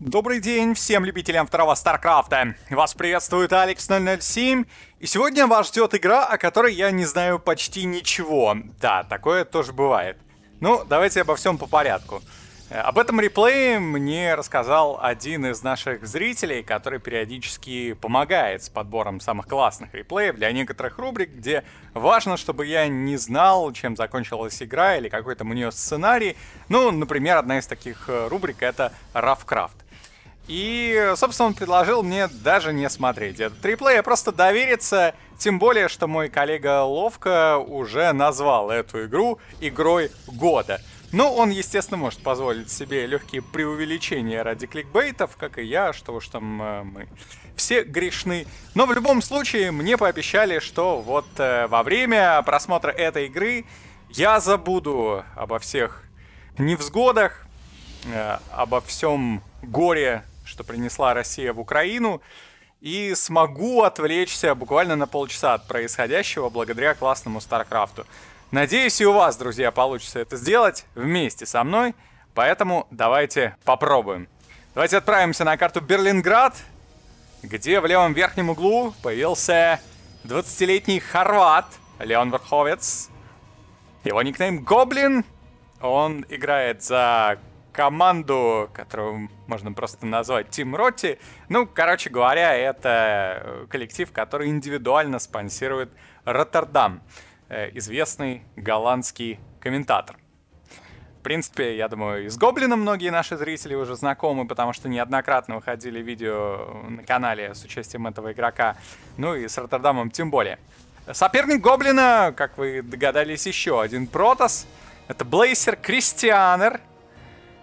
Добрый день всем любителям второго Старкрафта. Вас приветствует Алекс 007. И сегодня вас ждет игра, о которой я не знаю почти ничего. Да, такое тоже бывает. Ну, давайте обо всем по порядку. Э, об этом реплее мне рассказал один из наших зрителей, который периодически помогает с подбором самых классных реплеев для некоторых рубрик, где важно, чтобы я не знал, чем закончилась игра или какой там у нее сценарий. Ну, например, одна из таких э, рубрик это Рафкрафт. И, собственно, он предложил мне даже не смотреть этот реплей, а просто довериться, тем более, что мой коллега Ловко уже назвал эту игру игрой года. Ну, он, естественно, может позволить себе легкие преувеличения ради кликбейтов, как и я, что уж там э, мы все грешны. Но в любом случае, мне пообещали, что вот э, во время просмотра этой игры я забуду обо всех невзгодах, э, обо всем горе, что принесла Россия в Украину, и смогу отвлечься буквально на полчаса от происходящего благодаря классному Старкрафту. Надеюсь, и у вас, друзья, получится это сделать вместе со мной, поэтому давайте попробуем. Давайте отправимся на карту Берлинград, где в левом верхнем углу появился 20-летний хорват Леон Верховец. Его никнейм Гоблин. Он играет за команду, которую можно просто назвать Тим Ротти. Ну, короче говоря, это коллектив, который индивидуально спонсирует Роттердам. Э, известный голландский комментатор. В принципе, я думаю, и с Гоблином многие наши зрители уже знакомы, потому что неоднократно выходили видео на канале с участием этого игрока, ну и с Роттердамом тем более. Соперник Гоблина, как вы догадались, еще один Протос. Это Блейсер Кристианер,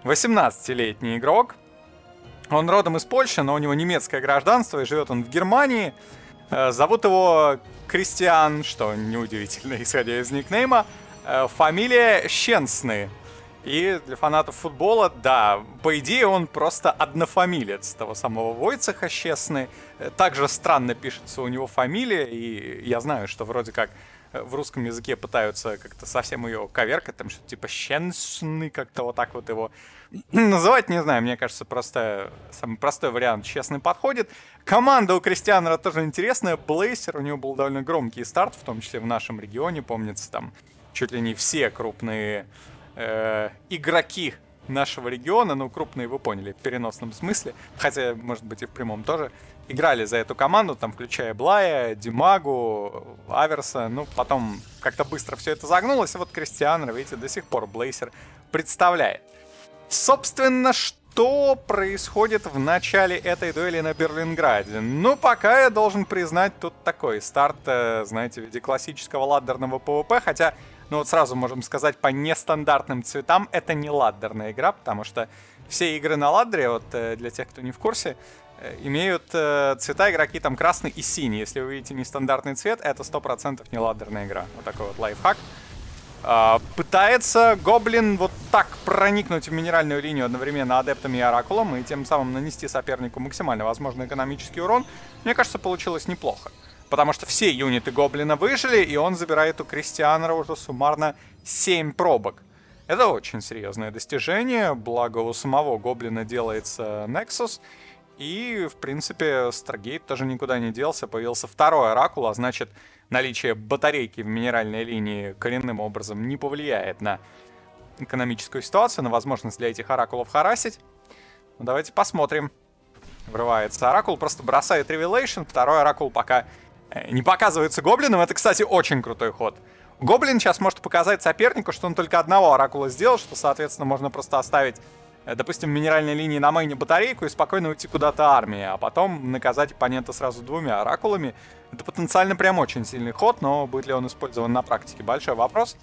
18-летний игрок. Он родом из Польши, но у него немецкое гражданство, и живет он в Германии. Э, зовут его Кристиан, что неудивительно, исходя из никнейма. Э, фамилия Щенсны. И для фанатов футбола, да, по идее он просто однофамилец того самого Войцеха Щесны. Э, также странно пишется у него фамилия, и я знаю, что вроде как в русском языке пытаются как-то совсем ее коверкать, там что-то типа Щенсны, как-то вот так вот его называть, не знаю, мне кажется, просто самый простой вариант честный подходит. Команда у Кристиана тоже интересная. Блейсер, у него был довольно громкий старт, в том числе в нашем регионе, помнится, там чуть ли не все крупные э, игроки нашего региона, ну, крупные вы поняли, в переносном смысле, хотя, может быть, и в прямом тоже, играли за эту команду, там, включая Блая, Димагу, Аверса, ну, потом как-то быстро все это загнулось, и вот Кристиан, видите, до сих пор Блейсер представляет. Собственно, что происходит в начале этой дуэли на Берлинграде? Ну, пока я должен признать, тут такой старт, э, знаете, в виде классического ладдерного ПВП, хотя, ну вот сразу можем сказать, по нестандартным цветам это не ладдерная игра, потому что все игры на ладдере, вот э, для тех, кто не в курсе, э, имеют цвета игроки там красный и синий. Если вы видите нестандартный цвет, это 100% не ладдерная игра. Вот такой вот лайфхак. А, пытается Гоблин вот так проникнуть в минеральную линию одновременно адептом и оракулом и тем самым нанести сопернику максимально возможный экономический урон. Мне кажется, получилось неплохо. Потому что все юниты Гоблина выжили, и он забирает у Кристианера уже суммарно 7 пробок. Это очень серьезное достижение, благо у самого Гоблина делается Nexus, и, в принципе, Старгейт тоже никуда не делся, появился второй Оракул, а значит, наличие батарейки в минеральной линии коренным образом не повлияет на экономическую ситуацию, на возможность для этих оракулов харасить. Ну, давайте посмотрим. Врывается оракул, просто бросает ревелейшн, второй оракул пока э, не показывается гоблином. Это, кстати, очень крутой ход. Гоблин сейчас может показать сопернику, что он только одного оракула сделал, что, соответственно, можно просто оставить допустим, минеральной линии на мейне батарейку и спокойно уйти куда-то армии, а потом наказать оппонента сразу двумя оракулами. Это потенциально прям очень сильный ход, но будет ли он использован на практике, большой вопрос.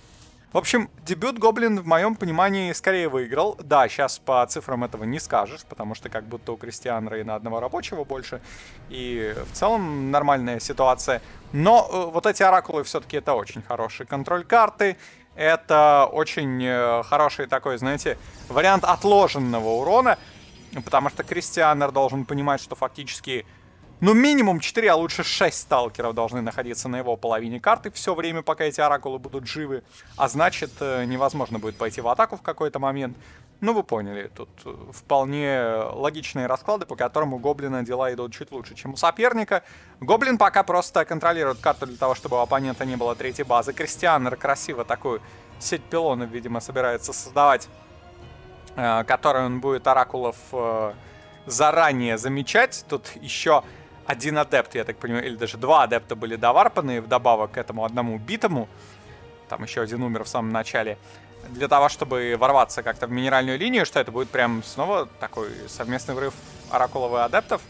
В общем, дебют Гоблин в моем понимании скорее выиграл. Да, сейчас по цифрам этого не скажешь, потому что как будто у Кристиана и на одного рабочего больше. И в целом нормальная ситуация. Но э, вот эти оракулы все-таки это очень хороший контроль карты. Это очень э, хороший такой, знаете, вариант отложенного урона, потому что Кристианер должен понимать, что фактически, ну, минимум 4, а лучше 6 сталкеров должны находиться на его половине карты все время, пока эти оракулы будут живы, а значит, э, невозможно будет пойти в атаку в какой-то момент. Ну, вы поняли, тут э, вполне логичные расклады, по которым у Гоблина дела идут чуть лучше, чем у соперника. Гоблин пока просто контролирует карту для того, чтобы у оппонента не было третьей базы. Кристианер красиво такую сеть пилонов, видимо, собирается создавать, э, которую он будет оракулов э, заранее замечать. Тут еще один адепт, я так понимаю, или даже два адепта были доварпаны, вдобавок к этому одному убитому. Там еще один умер в самом начале для того, чтобы ворваться как-то в минеральную линию, что это будет прям снова такой совместный врыв оракулов и адептов.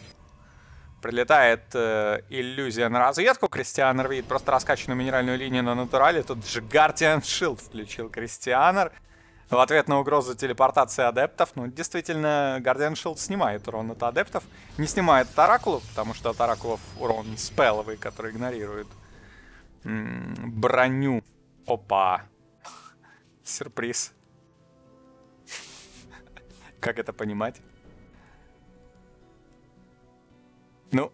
Прилетает э, иллюзия на разведку, Кристианер видит просто раскачанную минеральную линию на натурале, тут же Guardian Shield включил Кристианер. В ответ на угрозу телепортации адептов, ну, действительно, Guardian Shield снимает урон от адептов. Не снимает от оракулов, потому что от оракулов урон спелловый, который игнорирует м -м, броню. Опа. Сюрприз. Как это понимать? Ну,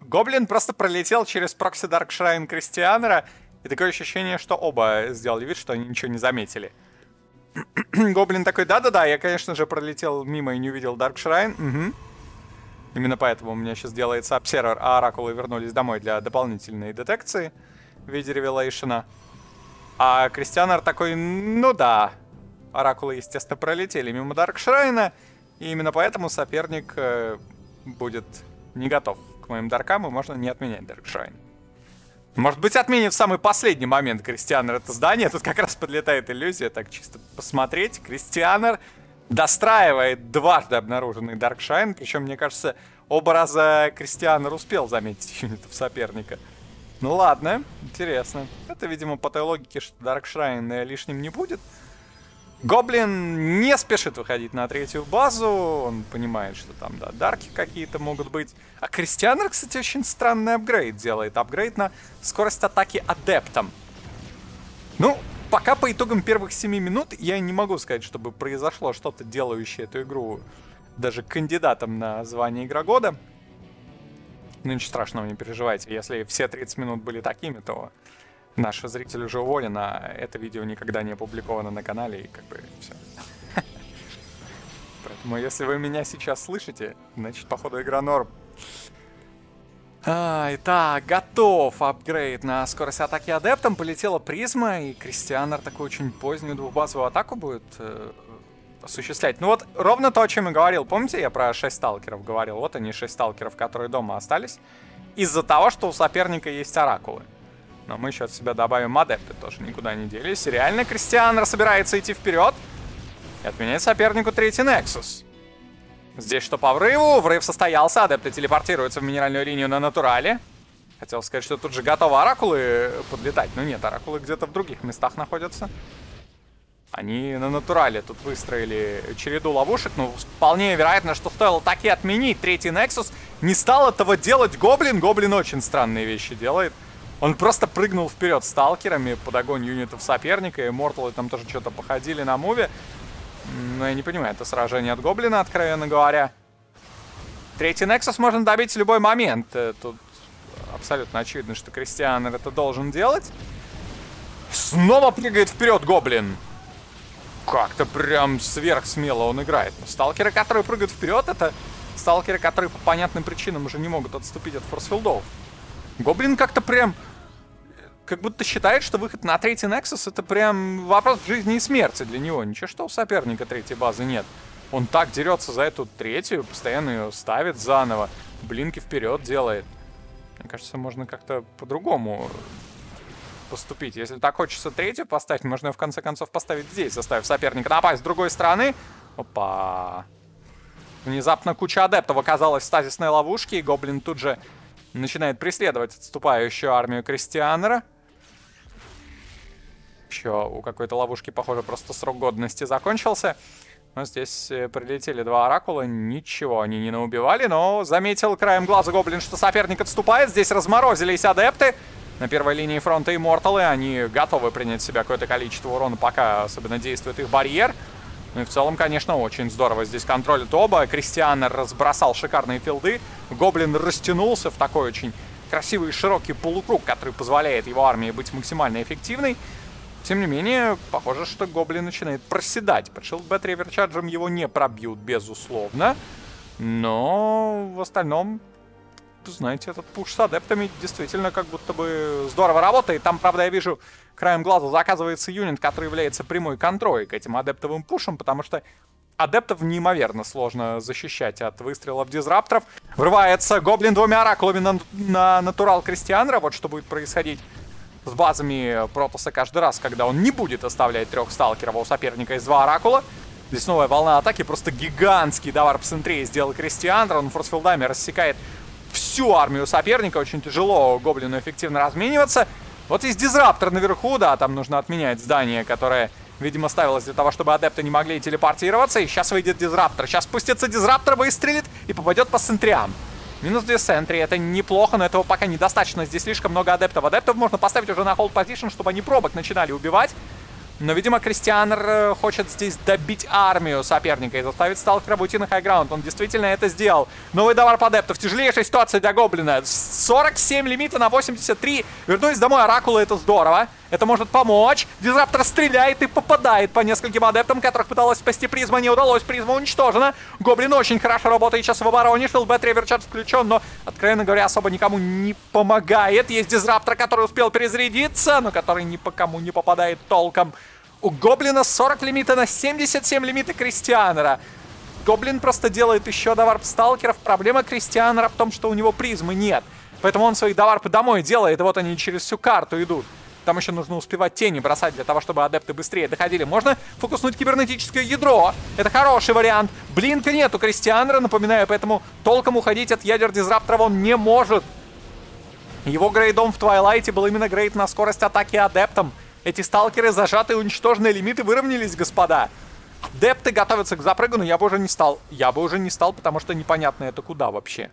Гоблин просто пролетел через прокси Дарк Шрайн Кристианера, и такое ощущение, что оба сделали вид, что они ничего не заметили. Гоблин такой, да-да-да, я, конечно же, пролетел мимо и не увидел Дарк Шрайн. Угу. Именно поэтому у меня сейчас делается обсервер, а оракулы вернулись домой для дополнительной детекции в виде revelation а. А Кристианер такой, ну да. Оракулы, естественно, пролетели мимо Dark Shrine а, и именно поэтому соперник э, будет не готов к моим даркам, и можно не отменять Dark Shrine. Может быть, отменит в самый последний момент Кристианер это здание. Тут как раз подлетает иллюзия, так чисто посмотреть. Кристианер достраивает дважды обнаруженный Dark Shrine. Причем, мне кажется, оба раза Кристианер успел заметить юнитов соперника. Ну ладно, интересно. Это, видимо, по той логике, что Dark Shrine лишним не будет. Гоблин не спешит выходить на третью базу. Он понимает, что там, да, дарки какие-то могут быть. А Кристианер, кстати, очень странный апгрейд делает. Апгрейд на скорость атаки адептом. Ну, пока по итогам первых 7 минут я не могу сказать, чтобы произошло что-то, делающее эту игру даже кандидатом на звание игра года. Ну ничего страшного, не переживайте. Если все 30 минут были такими, то наш зритель уже уволен, а это видео никогда не опубликовано на канале, и как бы все. Поэтому если вы меня сейчас слышите, значит, походу, игра норм. А, итак, готов апгрейд на скорость атаки адептом. Полетела призма, и Кристианер такую очень позднюю двухбазовую атаку будет э, осуществлять. Ну вот ровно то, о чем я говорил. Помните, я про 6 сталкеров говорил? Вот они, 6 сталкеров, которые дома остались. Из-за того, что у соперника есть оракулы. Но мы еще от себя добавим адепты, тоже никуда не делись. Реально Кристиан собирается идти вперед и отменять сопернику третий Нексус. Здесь что по врыву? Врыв состоялся, адепты телепортируются в минеральную линию на натурале. Хотел сказать, что тут же готовы оракулы подлетать. Но нет, оракулы где-то в других местах находятся. Они на натурале тут выстроили череду ловушек, но вполне вероятно, что стоило так и отменить третий Nexus. Не стал этого делать Гоблин. Гоблин очень странные вещи делает. Он просто прыгнул вперед сталкерами под огонь юнитов соперника, и Морталы там тоже что-то походили на муве. Но я не понимаю, это сражение от Гоблина, откровенно говоря. Третий Nexus можно добить в любой момент. Э, тут абсолютно очевидно, что Кристианер это должен делать. Снова прыгает вперед Гоблин как-то прям сверхсмело он играет. Сталкеры, которые прыгают вперед, это сталкеры, которые по понятным причинам уже не могут отступить от форсфилдов. Гоблин как-то прям как будто считает, что выход на третий Nexus это прям вопрос жизни и смерти для него. Ничего, что у соперника третьей базы нет. Он так дерется за эту третью, постоянно ее ставит заново, блинки вперед делает. Мне кажется, можно как-то по-другому поступить. Если так хочется третью поставить, можно ее в конце концов поставить здесь, заставив соперника напасть с другой стороны. Опа. Внезапно куча адептов оказалась в стазисной ловушке, и Гоблин тут же начинает преследовать отступающую армию Кристианера. Еще у какой-то ловушки, похоже, просто срок годности закончился. Но здесь э, прилетели два оракула, ничего они не наубивали, но заметил краем глаза Гоблин, что соперник отступает. Здесь разморозились адепты на первой линии фронта Имморталы. Они готовы принять в себя какое-то количество урона, пока особенно действует их барьер. Ну и в целом, конечно, очень здорово здесь контролит оба. Кристиан разбросал шикарные филды. Гоблин растянулся в такой очень красивый широкий полукруг, который позволяет его армии быть максимально эффективной. Тем не менее, похоже, что Гоблин начинает проседать. Под Шилдбет Реверчарджем его не пробьют, безусловно. Но в остальном, знаете, этот пуш с адептами действительно как будто бы здорово работает. Там, правда, я вижу, краем глаза заказывается юнит, который является прямой контроль к этим адептовым пушам, потому что адептов неимоверно сложно защищать от выстрелов дизрапторов. Врывается Гоблин двумя оракулами на, на натурал Кристианра. Вот что будет происходить с базами Протоса каждый раз, когда он не будет оставлять трех сталкеров, а у соперника из два оракула. Здесь новая волна атаки, просто гигантский давар в центре сделал Кристиан. Он форсфилдами рассекает всю армию соперника. Очень тяжело гоблину эффективно размениваться. Вот есть disruptor наверху, да, там нужно отменять здание, которое, видимо, ставилось для того, чтобы адепты не могли телепортироваться. И сейчас выйдет disruptor. Сейчас спустится disruptor, выстрелит и попадет по сентриам. Минус 2 sentry, это неплохо, но этого пока недостаточно. Здесь слишком много адептов. Адептов можно поставить уже на hold position, чтобы они пробок начинали убивать. Но, видимо, Кристианер э, хочет здесь добить армию соперника и заставить сталкера уйти на high ground. Он действительно это сделал. Новый даварп адептов. Тяжелейшая ситуация для Гоблина. 47 лимита на 83. Вернулся домой Оракул, это здорово. Это может помочь. Disruptor стреляет и попадает по нескольким адептам, которых пыталась спасти призма. Не удалось, призма уничтожена. Гоблин очень хорошо работает сейчас в обороне. Shield Battery Overcharge включен, но, откровенно говоря, особо никому не помогает. Есть disruptor, который успел перезарядиться, но который ни по кому не попадает толком. У Гоблина 40 лимита на 77 лимита Кристианера. Гоблин просто делает еще доварп сталкеров. Проблема Кристианера в том, что у него призмы нет. Поэтому он свои доварпы домой делает, и вот они через всю карту идут. Там еще нужно успевать тени бросать для того, чтобы адепты быстрее доходили. Можно фокуснуть кибернетическое ядро. Это хороший вариант. Блинка нет у Кристианера, напоминаю, поэтому толком уходить от ядер дизрапторов он не может. Его грейдом в Твайлайте был именно грейд на скорость атаки адептом. Эти сталкеры зажатые уничтоженные лимиты выровнялись, господа. Депты готовятся к запрыгу, но я бы уже не стал. Я бы уже не стал, потому что непонятно это куда вообще.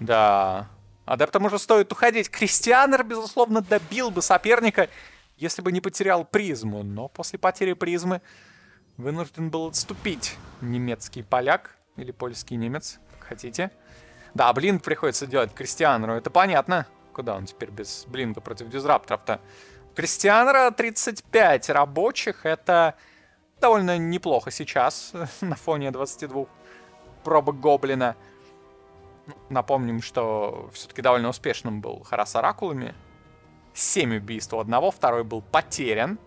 Да. Адептам уже стоит уходить. Кристианер, безусловно, добил бы соперника, если бы не потерял призму. Но после потери призмы вынужден был отступить немецкий поляк или польский немец, как хотите. Да, блинк приходится делать Кристианеру, это понятно. Куда он теперь без блинка против дизрапторов-то? Кристианера 35 рабочих, это довольно неплохо сейчас на фоне 22 пробок Гоблина. Напомним, что все-таки довольно успешным был harass Оракулами. 7 убийств у одного, второй был потерян.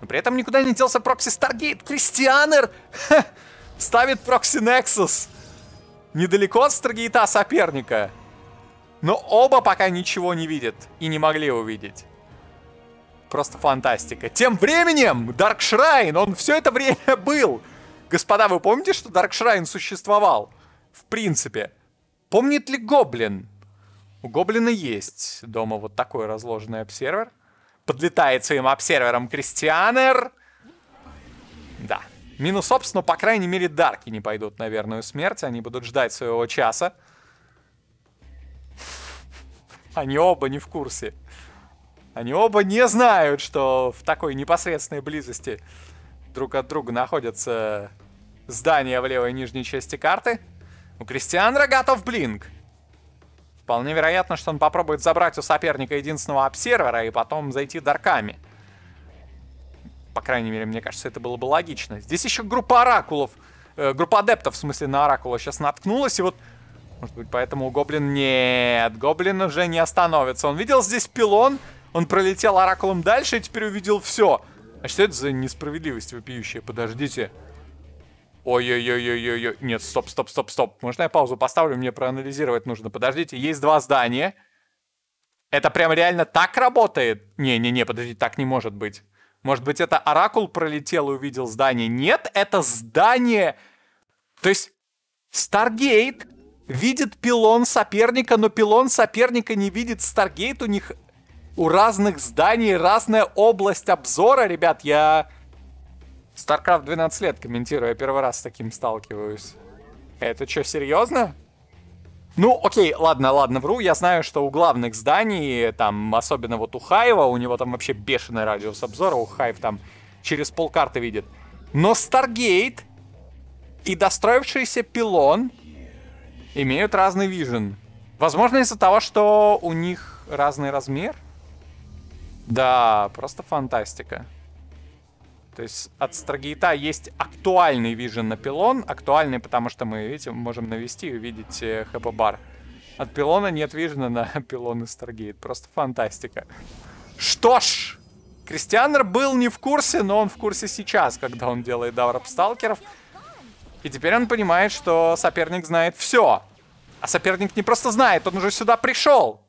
Но при этом никуда не делся proxy Stargate. Кристианер ставит proxy Nexus. Недалеко от Старгейта соперника. Но оба пока ничего не видят и не могли увидеть. Просто фантастика. Тем временем Dark Shrine, он все это время был. Господа, вы помните, что Dark Shrine существовал? В принципе. Помнит ли Гоблин? У Гоблина есть дома вот такой разложенный обсервер. Подлетает своим обсервером Кристианер. Да. Минус собственно, по крайней мере, Дарки не пойдут на верную смерть. Они будут ждать своего часа. Они оба не в курсе. Они оба не знают, что в такой непосредственной близости друг от друга находятся здания в левой нижней части карты. У Кристианра готов блинк. Вполне вероятно, что он попробует забрать у соперника единственного обсервера и потом зайти дарками. По крайней мере, мне кажется, это было бы логично. Здесь еще группа оракулов, э, группа адептов, в смысле, на оракула сейчас наткнулась, и вот... Может быть, поэтому Гоблин... Нет, Гоблин уже не остановится. Он видел здесь пилон, он пролетел оракулом дальше и теперь увидел все. А что это за несправедливость вопиющая? Подождите. Ой-ой-ой-ой-ой. Нет, стоп, стоп, стоп, стоп. Можно я паузу поставлю? Мне проанализировать нужно. Подождите, есть два здания. Это прям реально так работает? Не-не-не, подождите, так не может быть. Может быть, это Оракул пролетел и увидел здание? Нет, это здание... То есть Stargate видит пилон соперника, но пилон соперника не видит Stargate. У них у разных зданий разная область обзора. Ребят, я StarCraft 12 лет комментирую, я первый раз с таким сталкиваюсь. Это что, серьезно? Ну, окей, ладно, ладно, вру. Я знаю, что у главных зданий, там, особенно вот у Хайва, у него там вообще бешеный радиус обзора, у Hive там через полкарты видит. Но Stargate и достроившийся пилон имеют разный вижен. Возможно, из-за того, что у них разный размер? Да, просто фантастика. То есть от Старгейта есть актуальный вижен на пилон. Актуальный, потому что мы, видите, можем навести и увидеть э, хэппи-бар. От пилона нет вижена на пилон и Старгейт. Просто фантастика. Что ж, Кристианер был не в курсе, но он в курсе сейчас, когда он делает даварп сталкеров. И теперь он понимает, что соперник знает все. А соперник не просто знает, он уже сюда пришел.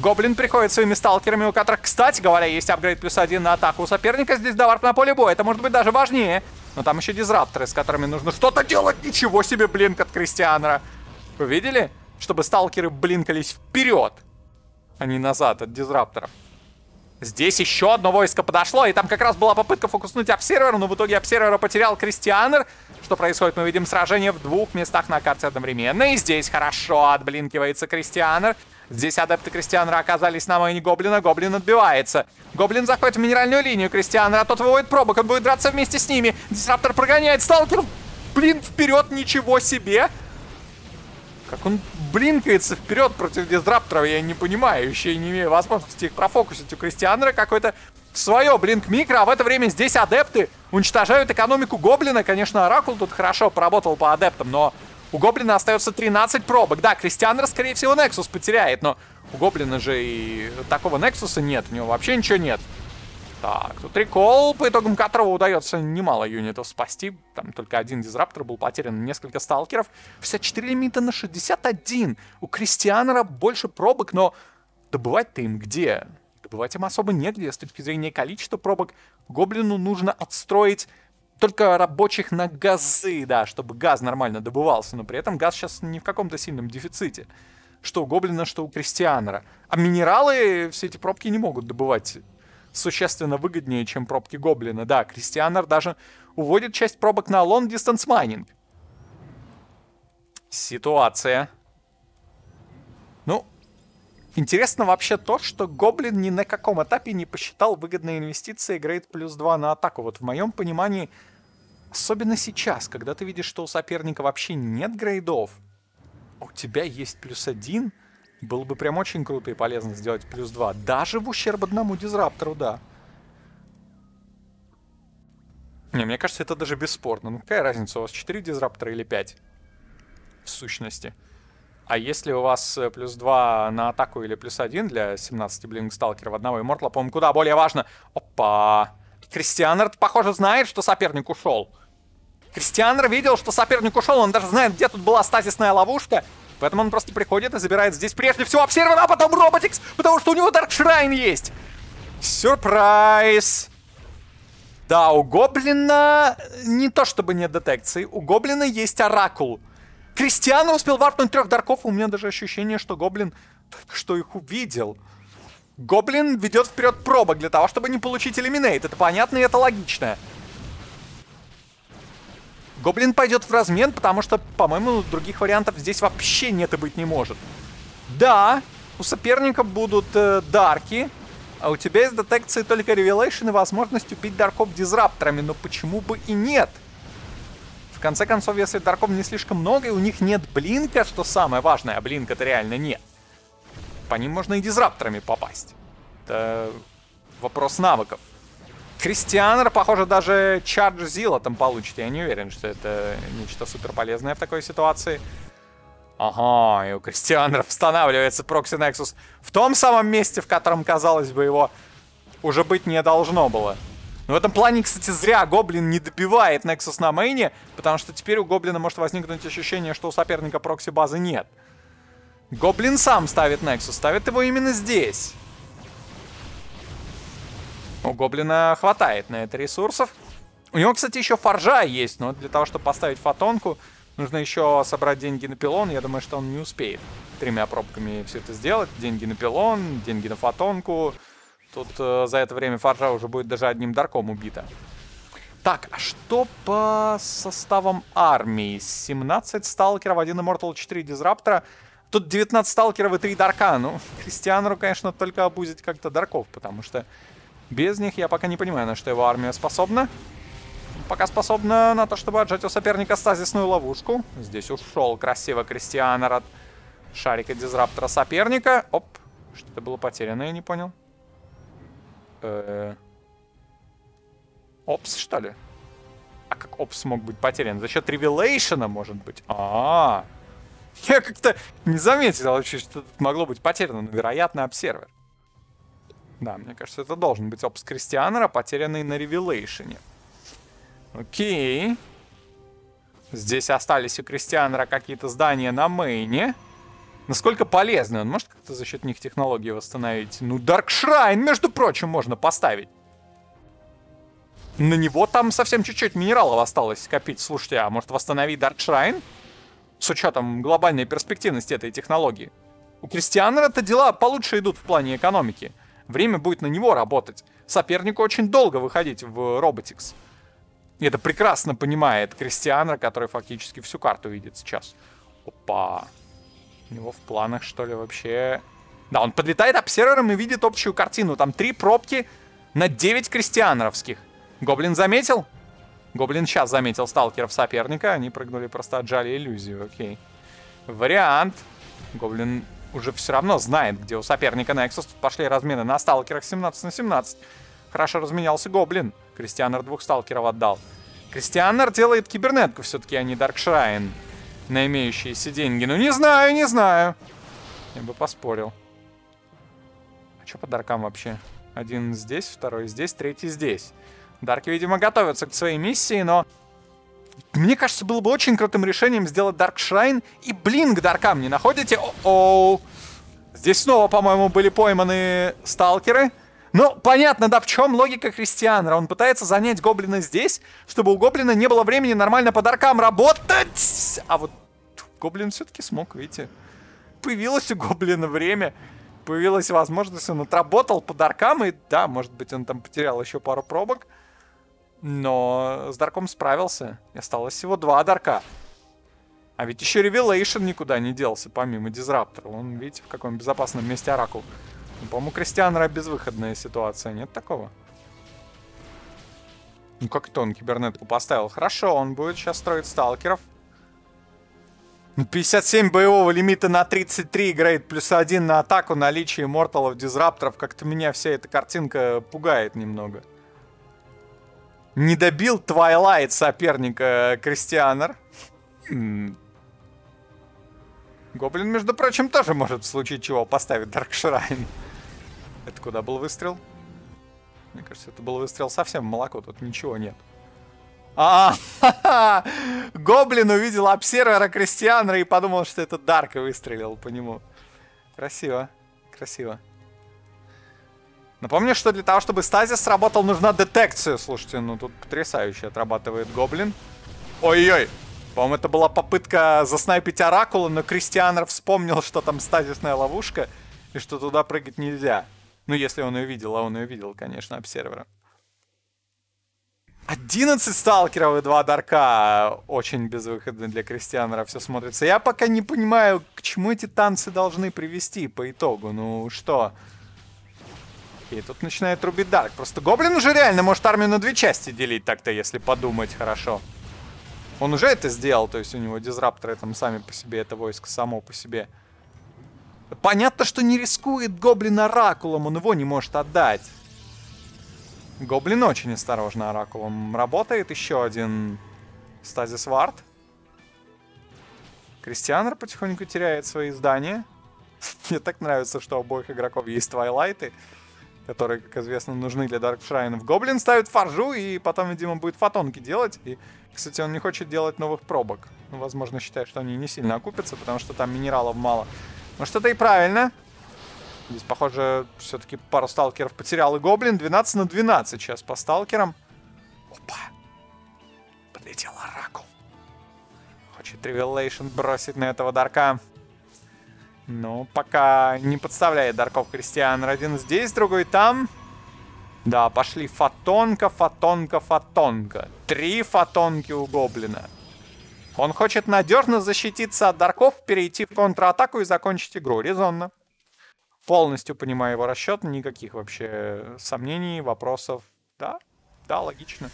Гоблин приходит своими сталкерами, у которых, кстати говоря, есть апгрейд плюс один на атаку у соперника. Здесь даварп на поле боя. Это может быть даже важнее. Но там еще дизрапторы, с которыми нужно что-то делать. Ничего себе blink от Кристианера. Вы видели? Чтобы сталкеры блинкались вперед, а не назад от дизрапторов. Здесь еще одно войско подошло, и там как раз была попытка фокуснуть обсервера, но в итоге обсервера потерял Кристианер. Что происходит? Мы видим сражение в двух местах на карте одновременно, и здесь хорошо отблинкивается Кристианер. Здесь адепты Кристианера оказались на мейне Гоблина. Гоблин отбивается. Гоблин заходит в минеральную линию Кристианера. Тот выводит пробок. Он будет драться вместе с ними. Дисраптор прогоняет сталкер. Блин, вперед, ничего себе. Как он блинкается вперед против дизрапторов, я не понимаю. Еще и не имею возможности их профокусить. У Кристианера какой-то свое блинк микро, а в это время здесь адепты уничтожают экономику Гоблина. Конечно, Оракул тут хорошо поработал по адептам, но у Гоблина остается 13 пробок. Да, Кристианер, скорее всего, Нексус потеряет, но у Гоблина же и такого Нексуса нет. У него вообще ничего нет. Так, тут рекол, по итогам которого удается немало юнитов спасти. Там только один дизраптор был потерян, несколько сталкеров. 64 лимита на 61. У Кристианера больше пробок, но добывать-то им где? Добывать им особо негде. С точки зрения количества пробок Гоблину нужно отстроить только рабочих на газы, да, чтобы газ нормально добывался, но при этом газ сейчас не в каком-то сильном дефиците. Что у Гоблина, что у Кристианера. А минералы все эти пробки не могут добывать существенно выгоднее, чем пробки Гоблина. Да, Кристианер даже уводит часть пробок на long distance mining. Ситуация. Ну, интересно вообще то, что Гоблин ни на каком этапе не посчитал выгодной инвестиции грейд плюс 2 на атаку. Вот в моем понимании, особенно сейчас, когда ты видишь, что у соперника вообще нет грейдов, у тебя есть плюс один, было бы прям очень круто и полезно сделать плюс 2. Даже в ущерб одному дизраптору, да. Не, мне кажется, это даже бесспорно. Ну какая разница, у вас 4 дизраптора или 5? В сущности. А если у вас э, плюс 2 на атаку или плюс 1 для 17 блинк сталкеров одного иммортла, по-моему, куда более важно. Опа! Кристианер, похоже, знает, что соперник ушел. Кристианер видел, что соперник ушел, он даже знает, где тут была стазисная ловушка. Поэтому он просто приходит и забирает здесь прежде всего обсервера, а потом роботикс, потому что у него Дарк Шрайн есть. Сюрприз! Да, у Гоблина не то чтобы нет детекции, у Гоблина есть Оракул. Кристиана успел варпнуть трех Дарков, у меня даже ощущение, что Гоблин только что их увидел. Гоблин ведет вперед пробок для того, чтобы не получить элиминейт. Это понятно и это логично. Гоблин пойдет в размен, потому что, по-моему, других вариантов здесь вообще нет и быть не может. Да, у соперника будут э, дарки, а у тебя есть детекции только ревелейшн и возможность убить дарков дизрапторами, но почему бы и нет? Конце концов, если дарков не слишком много, и у них нет блинка, что самое важное, а блинка-то реально нет, по ним можно и дизрапторами попасть. Это вопрос навыков. Кристианер, похоже, даже чардж Зила там получит. Я не уверен, что это нечто супер полезное в такой ситуации. Ага, и у Кристианера восстанавливается Прокси Нексус в том самом месте, в котором, казалось бы, его уже быть не должно было. Но в этом плане, кстати, зря Гоблин не добивает Нексус на мейне, потому что теперь у Гоблина может возникнуть ощущение, что у соперника прокси-базы нет. Гоблин сам ставит Нексус, ставит его именно здесь. У Гоблина хватает на это ресурсов. У него, кстати, еще форжа есть, но для того, чтобы поставить фотонку, нужно еще собрать деньги на пилон. Я думаю, что он не успеет тремя пробками все это сделать. Деньги на пилон, деньги на фотонку. Тут э, за это время форжа уже будет даже одним дарком убита. Так, а что по составам армии? 17 сталкеров, 1 Immortal, 4 дизраптора. Тут 19 сталкеров и 3 дарка. Ну, Кристианеру, конечно, только обузить как-то дарков, потому что без них я пока не понимаю, на что его армия способна. Пока способна на то, чтобы отжать у соперника стазисную ловушку. Здесь ушел красиво Кристианер от шарика дизраптора соперника. Оп, Что-то было потеряно, я не понял. Э Опс, что ли? А как Опс мог быть потерян? За счет ревелейшена, может быть? А, -а, -а. Я как-то не заметил вообще, что тут могло быть потеряно, но, вероятно, обсервер. Да, мне кажется, это должен быть Опс Кристианера, потерянный на ревелейшене. Окей. Здесь остались у Кристианера какие-то здания на мейне. Насколько полезны? Он может как-то за счет них технологии восстановить? Ну, Dark Shrine, между прочим, можно поставить. На него там совсем чуть-чуть минералов осталось копить. Слушайте, а может восстановить Dark Shrine? С учетом глобальной перспективности этой технологии. У Кристианера-то дела получше идут в плане экономики. Время будет на него работать. Сопернику очень долго выходить в Robotics. И это прекрасно понимает Кристианер, который фактически всю карту видит сейчас. Опа. У него в планах, что ли, вообще... Да, он подлетает обсервером и видит общую картину. Там три пробки на 9 крестьяновских. Гоблин заметил? Гоблин сейчас заметил сталкеров соперника. Они прыгнули, просто отжали иллюзию. Окей. Вариант. Гоблин уже все равно знает, где у соперника Nexus. Тут пошли размены на сталкерах 17 на 17. Хорошо разменялся Гоблин. Кристианер двух сталкеров отдал. Кристианер делает кибернетку все-таки, а не Даркшрайн. На имеющиеся деньги. Ну, не знаю, не знаю. Я бы поспорил. А что по даркам вообще? Один здесь, второй здесь, третий здесь. Дарки, видимо, готовятся к своей миссии, но... Мне кажется, было бы очень крутым решением сделать Дарк Шрайн и блин даркам, не находите? О-оу. Здесь снова, по-моему, были пойманы сталкеры. Ну, понятно, да, в чем логика Христианера. Он пытается занять гоблина здесь, чтобы у гоблина не было времени нормально по даркам работать. А вот гоблин все-таки смог, видите. Появилось у гоблина время, появилась возможность, он отработал по даркам, и да, может быть, он там потерял еще пару пробок. Но с Дарком справился. И осталось всего два Дарка. А ведь еще Revelation никуда не делся, помимо Дизраптора. Он, видите, в каком безопасном месте Оракул. По-моему, у Кристианера безвыходная ситуация. Нет такого? Ну как это он кибернетку поставил? Хорошо, он будет сейчас строить сталкеров. 57 ну, боевого лимита на 33 играет, плюс один на атаку, наличие имморталов, дизрапторов. Как-то меня вся эта картинка пугает немного. Не добил Twilight соперника Кристианер. Гоблин, между прочим, тоже может в случае чего поставить Dark Shrine. Это куда был выстрел? Мне кажется, это был выстрел совсем в молоко, тут ничего нет. А, Гоблин увидел обсервера Кристианера и подумал, что это Dark и выстрелил по нему. Красиво, красиво. Напомню, что для того, чтобы стазис сработал, нужна детекция. Слушайте, ну тут потрясающе отрабатывает Гоблин. Ой-ой! По-моему, это была попытка заснайпить Оракула, но Кристианер вспомнил, что там стазисная ловушка, и что туда прыгать нельзя. Ну, если он ее видел, а он ее видел, конечно, обсервера. 11 сталкеров и 2 дарка. Очень безвыходно для Кристианера все смотрится. Я пока не понимаю, к чему эти танцы должны привести по итогу. Ну, что... И тут начинает рубить Дарк. Просто Гоблин уже реально может армию на две части делить так-то, если подумать хорошо. Он уже это сделал, то есть у него дизрапторы там сами по себе, это войско само по себе. Понятно, что не рискует Гоблин Оракулом, он его не может отдать. Гоблин очень осторожно Оракулом работает. Еще один стазис вард. Кристианер потихоньку теряет свои здания. Мне так нравится, что у обоих игроков есть твайлайты которые, как известно, нужны для Даркшрайнов. Гоблин ставит фаржу и потом, видимо, будет фотонки делать. И, кстати, он не хочет делать новых пробок. Ну, возможно, считает, что они не сильно окупятся, потому что там минералов мало. Может, это и правильно. Здесь, похоже, все-таки пару сталкеров потерял и Гоблин. 12 на 12 сейчас по сталкерам. Опа! Подлетел Оракул. Хочет Revelation бросить на этого Дарка. Ну, пока не подставляет Дарков Кристиан. Один здесь, другой там. Да, пошли фотонка, фотонка, фотонка. Три фотонки у Гоблина. Он хочет надежно защититься от Дарков, перейти в контратаку и закончить игру. Резонно. Полностью понимаю его расчет. Никаких вообще сомнений, вопросов. Да, да, логично.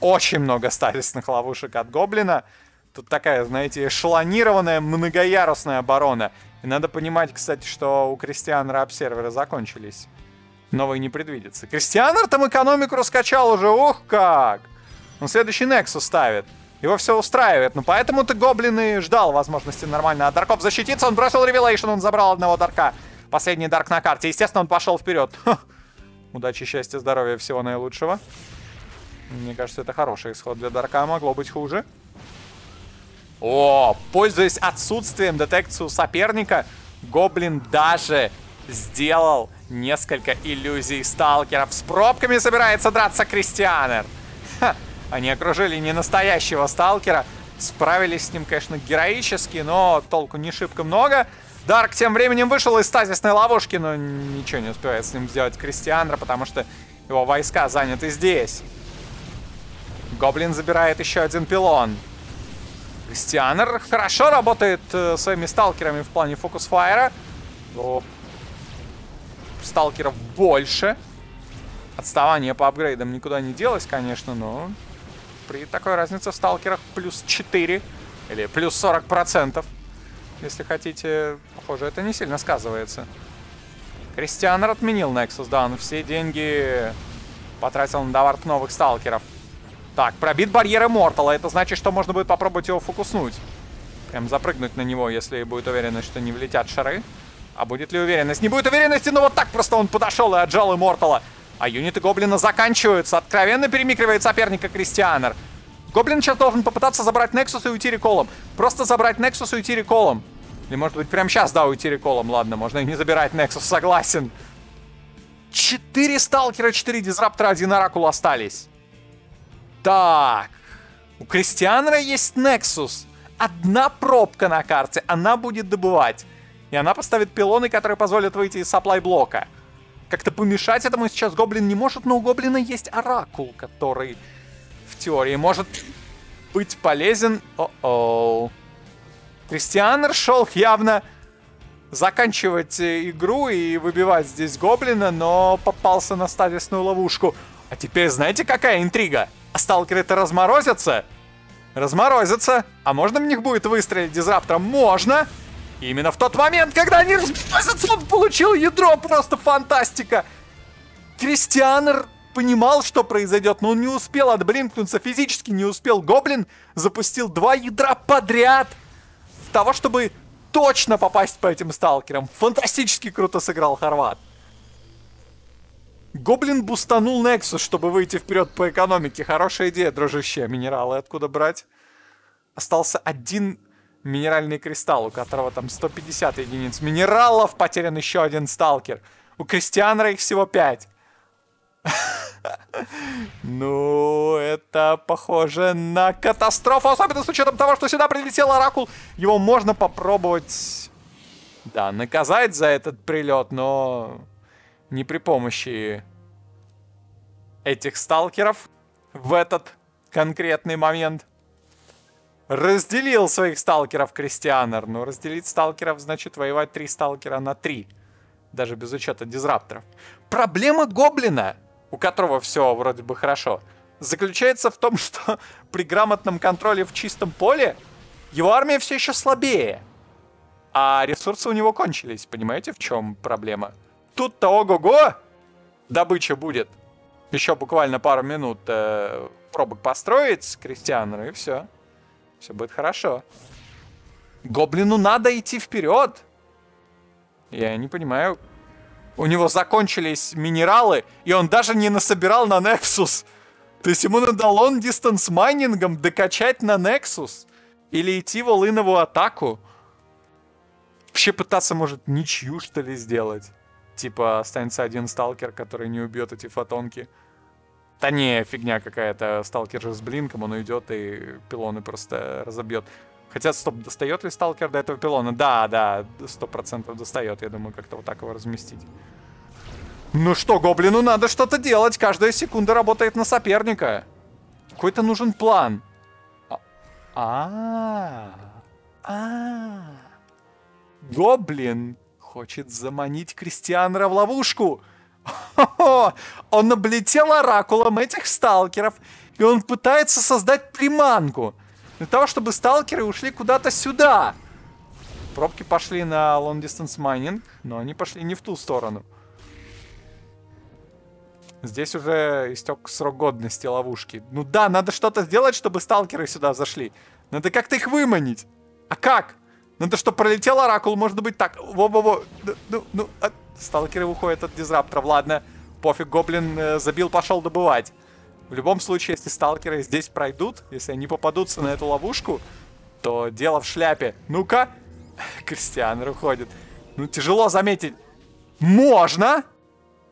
Очень много статисных ловушек от Гоблина. Тут такая, знаете, эшелонированная многоярусная оборона. И надо понимать, кстати, что у Кристианера обсерверы закончились. Новые не предвидится. Кристианер там экономику раскачал уже, ух как! Он следующий Nexus ставит. Его все устраивает. Ну поэтому ты Гоблин и ждал возможности нормально. От Дарков защититься, он бросил Revelation, он забрал одного Дарка. Последний Дарк на карте. Естественно, он пошел вперед. Удачи, счастья, здоровья, всего наилучшего. Мне кажется, это хороший исход для Дарка. Могло быть хуже. О, пользуясь отсутствием детекции у соперника, Гоблин даже сделал несколько иллюзий сталкеров. С пробками собирается драться Кристианер. Они окружили не настоящего сталкера. Справились с ним, конечно, героически, но толку не шибко много. Дарк тем временем вышел из стазисной ловушки, но ничего не успевает с ним сделать Кристианер, потому что его войска заняты здесь. Гоблин забирает еще один пилон. Кристианер хорошо работает э, своими сталкерами в плане фокус-файра. Сталкеров больше. Отставание по апгрейдам никуда не делось, конечно, но при такой разнице в сталкерах плюс 4 или плюс 40%. Если хотите, похоже, это не сильно сказывается. Кристианер отменил Nexus, да, он все деньги потратил на доварп новых сталкеров. Так, пробит барьер Immortal, это значит, что можно будет попробовать его фокуснуть. Прям запрыгнуть на него, если будет уверенность, что не влетят шары. А будет ли уверенность? Не будет уверенности, но вот так просто он подошел и отжал Immortal. А юниты Гоблина заканчиваются. Откровенно перемикривает соперника Кристианер. Гоблин сейчас должен попытаться забрать Нексус и уйти реколом. Просто забрать Нексус и уйти реколом. Или может быть прямо сейчас, да, уйти реколом. Ладно, можно и не забирать Нексус, согласен. Четыре сталкера, четыре дизраптора, один оракул остались. Так. У Кристианера есть Нексус. Одна пробка на карте, она будет добывать. И она поставит пилоны, которые позволят выйти из саплай-блока. Как-то помешать этому сейчас Гоблин не может, но у Гоблина есть Оракул, который в теории может быть полезен. О-оу. Кристианер шел явно заканчивать э, игру и выбивать здесь Гоблина, но попался на стадисную ловушку. А теперь знаете, какая интрига? А сталкеры-то разморозятся? Разморозятся. А можно в них будет выстрелить дизраптором? Можно. И именно в тот момент, когда они разморозятся, он получил ядро. Просто фантастика. Кристианер понимал, что произойдет, но он не успел отблинкнуться, физически не успел. Гоблин запустил два ядра подряд того, чтобы точно попасть по этим сталкерам. Фантастически круто сыграл Хорват. Гоблин бустанул Нексус, чтобы выйти вперед по экономике. Хорошая идея, дружище. Минералы откуда брать? Остался один минеральный кристалл, у которого там 150 единиц минералов. Потерян еще один сталкер. У Кристианера их всего 5. Ну, это похоже на катастрофу, особенно с учетом того, что сюда прилетел Оракул. Его можно попробовать, да, наказать за этот прилет, но не при помощи этих сталкеров в этот конкретный момент. Разделил своих сталкеров Кристианер. Ну, разделить сталкеров значит воевать три сталкера на три. Даже без учета дизрапторов. Проблема Гоблина у которого все вроде бы хорошо, заключается в том, что при грамотном контроле в чистом поле его армия все еще слабее. А ресурсы у него кончились. Понимаете, в чем проблема? Тут-то ого-го! Добыча будет. Еще буквально пару минут э, пробок построить с крестьянами, и все. Все будет хорошо. Гоблину надо идти вперед. Я не понимаю, у него закончились минералы, и он даже не насобирал на Nexus. То есть ему надо лон дистанс майнингом докачать на Nexus. Или идти в олыновую атаку. Вообще пытаться, может, ничью, что ли, сделать. Типа, останется один сталкер, который не убьет эти фотонки. Да не, фигня какая-то. Сталкер же с блинком, он уйдет и пилоны просто разобьет. Хотя, стоп, достает ли сталкер до этого пилона? Да, да, сто процентов достает. Я думаю, как-то вот так его разместить. Ну что, гоблину надо что-то делать. Каждая секунда работает на соперника. Какой-то нужен план. А, а, а, Гоблин хочет заманить Кристианера в ловушку. Он облетел оракулом этих сталкеров, и он пытается создать приманку. Для того, чтобы сталкеры ушли куда-то сюда. Пробки пошли на long distance mining, но они пошли не в ту сторону. Здесь уже истек срок годности ловушки. Ну да, надо что-то сделать, чтобы сталкеры сюда зашли. Надо как-то их выманить. А как? Надо, чтобы пролетел Оракул, может быть так. Во-во-во. Ну, ну, ну а... Сталкеры выходят от дизрапторов. Ладно, пофиг, гоблин э, забил, пошел добывать. В любом случае, если сталкеры здесь пройдут, если они попадутся на эту ловушку, то дело в шляпе. Ну-ка. Кристиан выходит. Ну, тяжело заметить. Можно!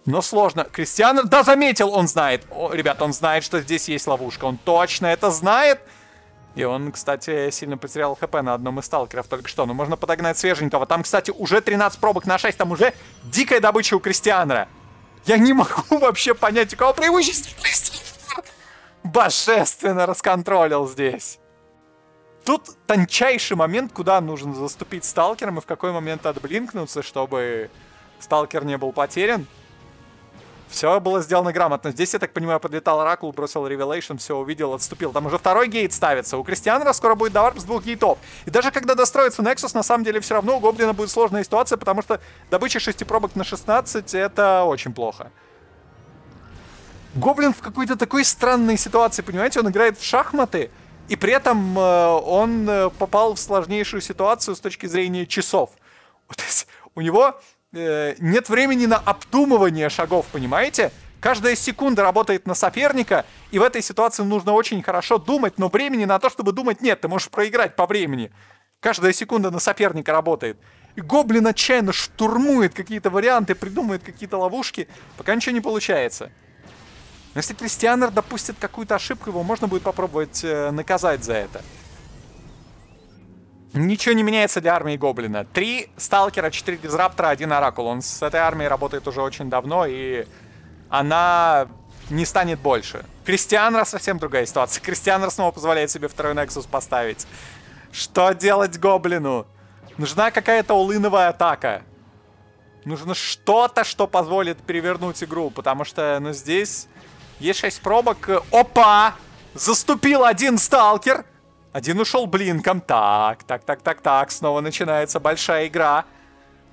Но сложно. Кристиан, да, заметил, он знает. О, ребят, он знает, что здесь есть ловушка. Он точно это знает. И он, кстати, сильно потерял хп на одном из сталкеров только что. Но можно подогнать свеженького. Там, кстати, уже 13 пробок на 6. Там уже дикая добыча у Кристианера. Я не могу вообще понять, у кого преимущество. Божественно расконтролил здесь. Тут тончайший момент, куда нужно заступить сталкером и в какой момент отблинкнуться, чтобы сталкер не был потерян. Все было сделано грамотно. Здесь, я так понимаю, подлетал Оракул, бросил Revelation, все увидел, отступил. Там уже второй gate ставится. У Кристианера скоро будет даварп с двух гейтов. И даже когда достроится Nexus, на самом деле все равно у Гоблина будет сложная ситуация, потому что добыча 6 пробок на 16 это очень плохо. Гоблин в какой-то такой странной ситуации, понимаете? Он играет в шахматы, и при этом э, он э, попал в сложнейшую ситуацию с точки зрения часов. То есть у него э, нет времени на обдумывание шагов, понимаете? Каждая секунда работает на соперника, и в этой ситуации нужно очень хорошо думать, но времени на то, чтобы думать нет, ты можешь проиграть по времени. Каждая секунда на соперника работает. И Гоблин отчаянно штурмует какие-то варианты, придумывает какие-то ловушки, пока ничего не получается. Но если Кристианер допустит какую-то ошибку, его можно будет попробовать э, наказать за это. Ничего не меняется для армии Гоблина. Три Сталкера, четыре Дизраптора, один Оракул. Он с этой армией работает уже очень давно, и она не станет больше. Кристианра совсем другая ситуация. Кристианр снова позволяет себе второй Нексус поставить. Что делать Гоблину? Нужна какая-то улыновая атака. Нужно что-то, что позволит перевернуть игру, потому что, ну, здесь есть 6 пробок. Опа! Заступил один сталкер. Один ушел блинком. Так, так, так, так, так. Снова начинается большая игра.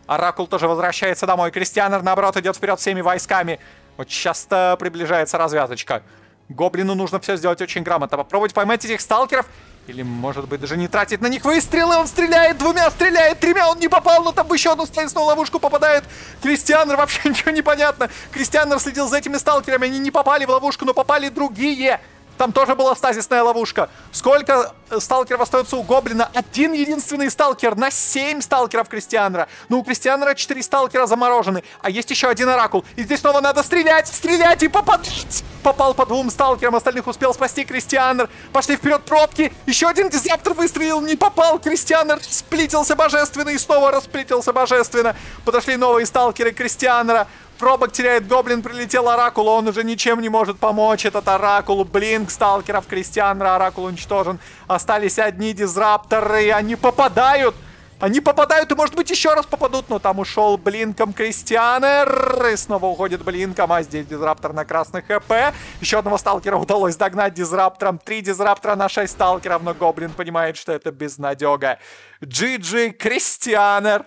Оракул тоже возвращается домой. Кристианер, наоборот, идет вперед всеми войсками. Вот сейчас-то приближается развязочка. Гоблину нужно все сделать очень грамотно. Попробовать поймать этих сталкеров. Или, может быть, даже не тратить на них выстрелы. Он стреляет двумя, стреляет тремя. Он не попал, но там еще одну стреляет, ловушку попадает. Кристианер, вообще ничего не понятно. Кристианер следил за этими сталкерами. Они не попали в ловушку, но попали другие. Там тоже была стазисная ловушка. Сколько э, сталкеров остается у Гоблина? Один единственный сталкер на 7 сталкеров Кристианера. Ну, у Кристианера 4 сталкера заморожены. А есть еще один оракул. И здесь снова надо стрелять, стрелять и попадать. Попал по двум сталкерам, остальных успел спасти Кристианер. Пошли вперед пробки. Еще один disruptor выстрелил, не попал. Кристианер сплитился божественно и снова расплитился божественно. Подошли новые сталкеры Кристианера. Пробок теряет Гоблин, прилетел Оракул, он уже ничем не может помочь. Этот Оракул, Blink Сталкеров Кристианера, Оракул уничтожен. Остались одни Дизрапторы, они попадают. Они попадают и, может быть, еще раз попадут, но там ушел Блинком Кристианер. И снова уходит Блинком, а здесь Disruptor на красных HP. Еще одного Сталкера удалось догнать Дизраптором. Три Дизраптора на шесть Сталкеров, но Гоблин понимает, что это безнадега. GG Кристианер.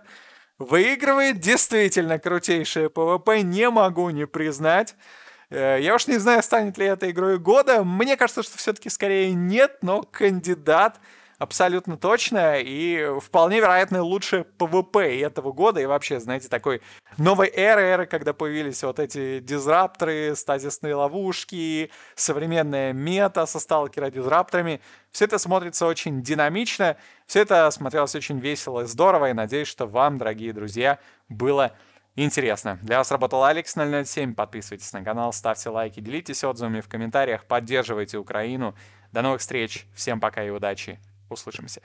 Выигрывает действительно крутейшее PvP, не могу не признать. Э, я уж не знаю, станет ли это игрой года. Мне кажется, что все-таки скорее нет, но кандидат абсолютно точно и вполне вероятно лучшее PvP этого года и вообще, знаете, такой новой эры, эры, когда появились вот эти дизрапторы, стазисные ловушки, современная мета со сталкера-дизрапторами. Все это смотрится очень динамично, все это смотрелось очень весело и здорово, и надеюсь, что вам, дорогие друзья, было интересно. Для вас работал Алекс 007. Подписывайтесь на канал, ставьте лайки, делитесь отзывами в комментариях, поддерживайте Украину. До новых встреч. Всем пока и удачи. Услышимся.